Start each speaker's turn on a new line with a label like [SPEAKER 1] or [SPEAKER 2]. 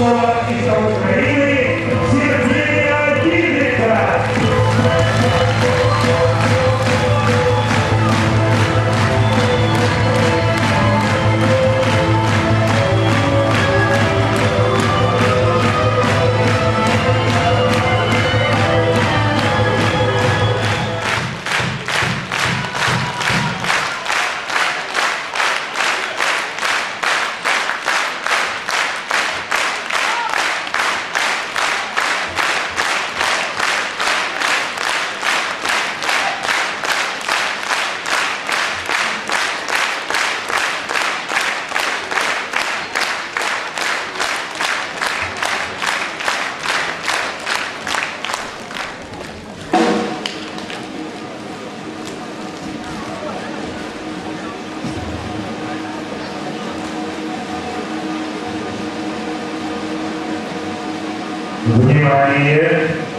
[SPEAKER 1] Sola is already ये